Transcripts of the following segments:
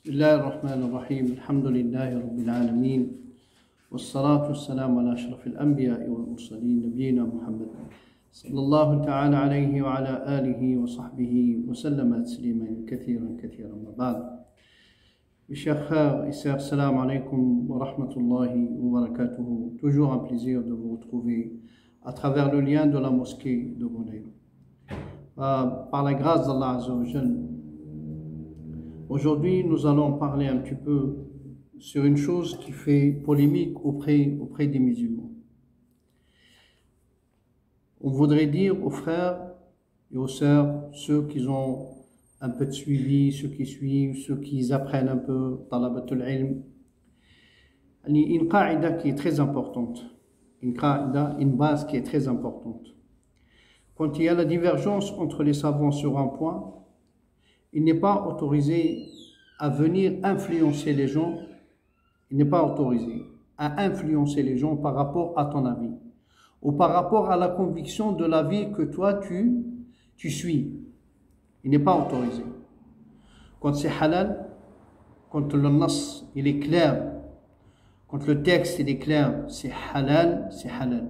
بسم الله الرحمن الرحيم. الحمد لله رب العالمين. والصلاة والسلام على أشرف الأنبياء والمرسلين نبينا محمد صلى الله تعالى عليه وعلى آله وصحبه وسلم تسليما كثيرا كثيرا. ما بعد الشيخ السلام عليكم ورحمة الله وبركاته. Toujours un plaisir de vous retrouver à travers le lien de la mosquée de Bonaire. Euh, par la grâce d'Allah Azza wa Jalla aujourd'hui nous allons parler un petit peu sur une chose qui fait polémique auprès, auprès des musulmans. On voudrait dire aux frères et aux sœurs, ceux qui ont un peu de suivi, ceux qui suivent, ceux qui apprennent un peu talabatul ilm. Une qaïda qui est très importante, une qaïda, une base qui est très importante. Quand il y a la divergence entre les savants sur un point, il n'est pas autorisé à venir influencer les gens, il n'est pas autorisé à influencer les gens par rapport à ton avis ou par rapport à la conviction de l'avis que toi tu, tu suis. Il n'est pas autorisé. Quand c'est halal, quand le nas il est clair, quand le texte il est clair, c'est halal, c'est halal.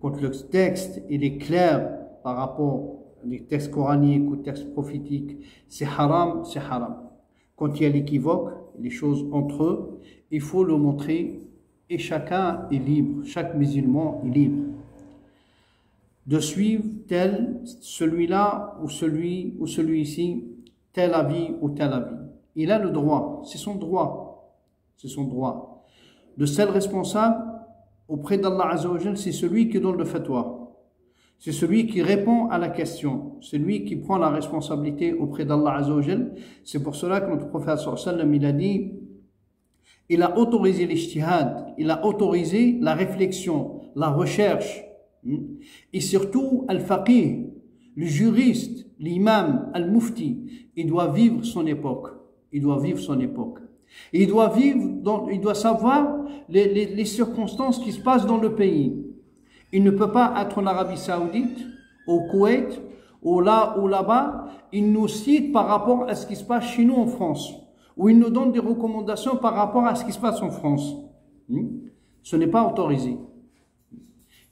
Quand le texte il est clair par rapport aux textes coraniques ou textes prophétiques, c'est haram, c'est haram. Quand il y a l'équivoque, les choses entre eux, il faut le montrer et chacun est libre, chaque musulman est libre de suivre tel, celui-là ou celui ou celui-ci, tel avis ou tel avis. Il a le droit, c'est son droit, c'est son droit. Le seul responsable auprès d'Allah Azzawajal, c'est celui qui donne le fatwa. C'est celui qui répond à la question, c'est lui qui prend la responsabilité auprès d'Allah Azzawajal. C'est pour cela que notre prophète sallam il a dit il a autorisé l'ijtihad, il a autorisé la réflexion, la recherche, et surtout, Al-Faqih, le juriste, l'imam, Al-Mufti, il doit vivre son époque. Il doit vivre son époque. il doit vivre, dans, il doit savoir les, les, les, circonstances qui se passent dans le pays. Il ne peut pas être en Arabie Saoudite, au Koweït, ou là ou là-bas. Il nous cite par rapport à ce qui se passe chez nous en France, ou il nous donne des recommandations par rapport à ce qui se passe en France. Hmm? Ce n'est pas autorisé.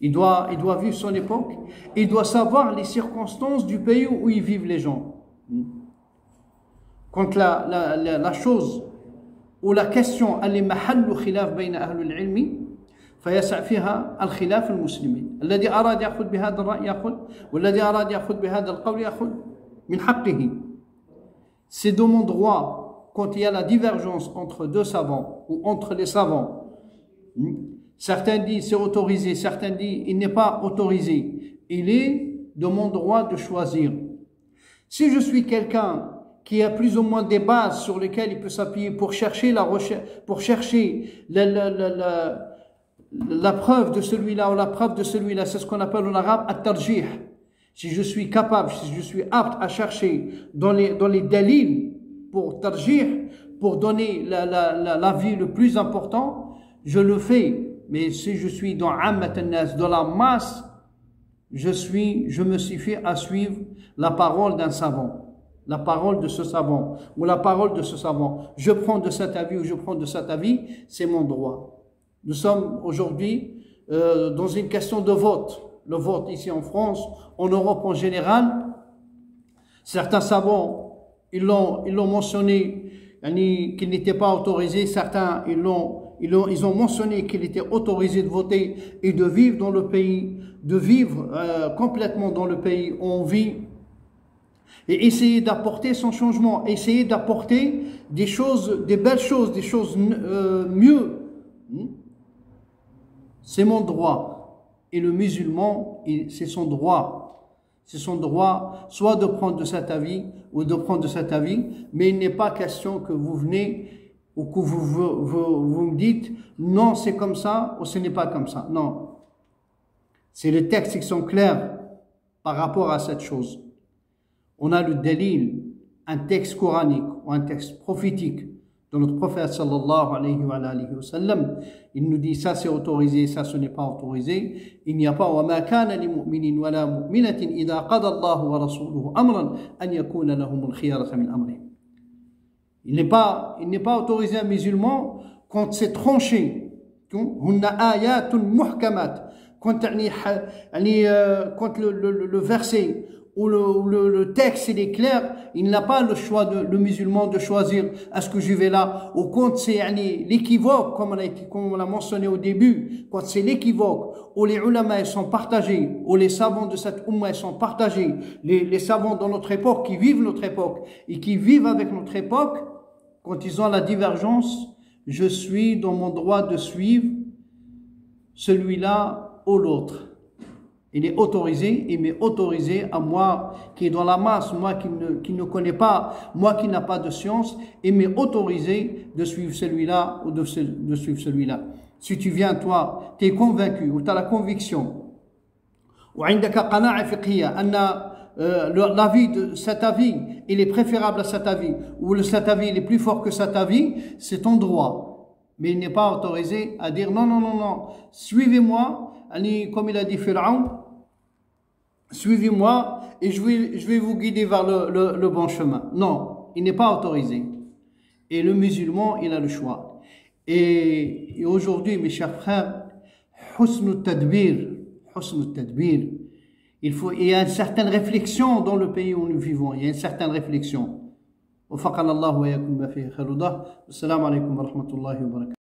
Il doit, il doit vivre son époque. Il doit savoir les circonstances du pays où ils vivent les gens. Hmm? Quand la, la, la, chose ou la question, elle est mahallu khilaf bayna ahlul ilmi, فيسع فيها الخلاف المسلمين الذي أراد يأخذ بهذا الرأي يأخذ والذي أراد يأخذ بهذا القول يأخذ من حقه C'est de mon droit quand il y a la divergence entre deux savants ou entre les savants Certains disent c'est autorisé, certains disent il n'est pas autorisé. Il est de mon droit de choisir. Si je suis quelqu'un qui a plus ou moins des bases sur lesquelles il peut s'appuyer pour chercher la recherche, pour chercher la, la, la, la preuve de celui-là ou la preuve de celui-là, c'est ce qu'on appelle en arabe at-tarjih. Si je suis capable, si je suis apte à chercher dans les, dans les dalils pour tarjih, pour donner la, la, la, la vie le plus important, je le fais mais si je suis dans dans la masse, je suis, je me suffis à suivre la parole d'un savant, la parole de ce savant, ou la parole de ce savant. Je prends de cet avis ou je prends de cet avis, c'est mon droit. Nous sommes aujourd'hui euh, dans une question de vote. Le vote ici en France, en Europe en général, certains savants, ils l'ont, ils l'ont mentionné, qu'il n'était pas autorisé, certains, ils l'ont ils ont, ils ont mentionné qu'il était autorisé de voter et de vivre dans le pays, de vivre euh, complètement dans le pays où on vit, et essayer d'apporter son changement, essayer d'apporter des choses, des belles choses, des choses euh, mieux. C'est mon droit. Et le musulman, c'est son droit. C'est son droit soit de prendre de cet avis ou de prendre de cet avis, mais il n'est pas question que vous venez ou que vous, me dites non, c'est comme ça ou ce n'est pas comme ça. Non. C'est les textes qui sont clairs par rapport à cette chose. On a le dalil, un texte coranique ou un texte prophétique de notre prophète sallallahu alayhi wa, alayhi wa sallam. Il nous dit ça c'est autorisé, ça ce n'est pas autorisé. Il n'y a pas وما كان لمؤمن ولا مؤمنة إذا قضى الله ورسوله أمرا أن يكون لهم الخيارة من أمرهم. Il n'est pas, il n'est pas autorisé un musulman quand c'est tranché. هن آيات محكمات quand, euh, quand le, le, le verset ou le, le, texte il est clair, il n'a pas le choix de le musulman de choisir est-ce que je vais là ou quand c'est l'équivoque comme on a comme on l'a mentionné au début, quand c'est l'équivoque où les ulama ils sont partagés, où les savants de cette umma ils sont partagés, les, les savants dans notre époque qui vivent notre époque et qui vivent avec notre époque, quand ils ont la divergence, je suis dans mon droit de suivre celui-là ou l'autre. Il est autorisé, il m'est autorisé à moi qui est dans la masse, moi qui ne, qui ne connais pas, moi qui n'a pas de science, il m'est autorisé de suivre celui-là ou de, de suivre celui-là. Si tu viens, toi, tu es convaincu ou tu as la conviction, ou euh, l'avis de cet avis, il est préférable à cet avis, ou le cet avis, il est plus fort que cet avis, c'est ton droit. Mais il n'est pas autorisé à dire non, non, non, non, suivez-moi, comme il a dit Pharaon, suivez-moi et je vais, je vais vous guider vers le, le, bon chemin. Non, il n'est pas autorisé. Et le musulman, il a le choix. Et, aujourd'hui, mes chers frères, il, faut, il y a une certaine réflexion dans le pays où nous vivons. Il y a une certaine réflexion. وفقنا الله وإياكم ما فيه خير السلام عليكم ورحمة الله وبركاته.